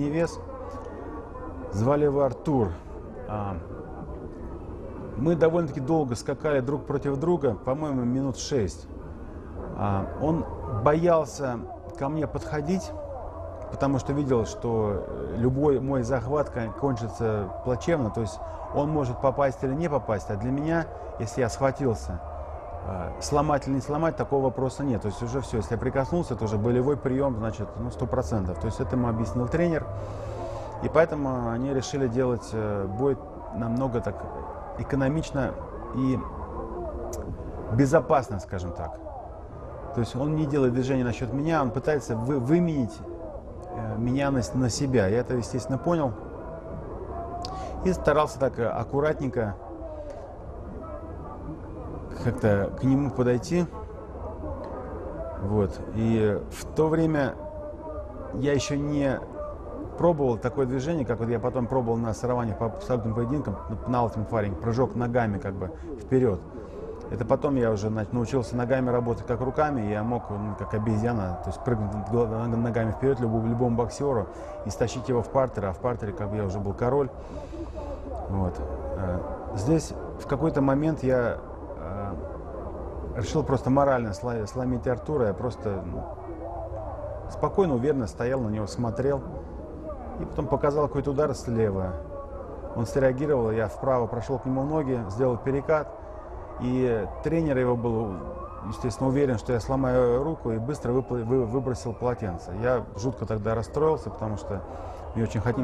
средний вес. Звали его Артур. А, Мы довольно-таки долго скакали друг против друга, по-моему, минут шесть. А, Он боялся ко мне подходить, потому что видел, что э, любой мой захват кон- кончится плачевно, то есть он может попасть или не попасть, а для меня, если я схватился, сломать или не сломать, такого вопроса нет. То есть уже все, если я прикоснулся, это уже болевой прием, значит, ну, сто процентов. То есть это ему объяснил тренер, и поэтому они решили делать э, бой намного так экономично и безопасно, скажем так. То есть он не делает движения насчет меня, он пытается вы, выменить э, меня на, на себя. Я это, естественно, понял. И старался так э, аккуратненько как-то к нему подойти. Вот. И в то время я еще не пробовал такое движение, как вот я потом пробовал на соревнованиях по абсолютным поединкам, на Ultimate Fighting, прыжок ногами как бы вперед. Это потом я уже научился ногами работать как руками, я мог, ну, как обезьяна, то есть прыгнуть ногами вперед любому, любому боксеру и стащить его в партер, а в партере как бы я уже был король. Вот. Э, Здесь в какой-то момент я решил просто морально сломить Артура, я просто ну, спокойно, уверенно стоял на него, смотрел, и потом показал какой-то удар слева. Он среагировал, я вправо прошел к нему ноги, сделал перекат, и тренер его был, естественно, уверен, что я сломаю руку, и быстро выбросил полотенце. Я жутко тогда расстроился, потому что мне очень хотелось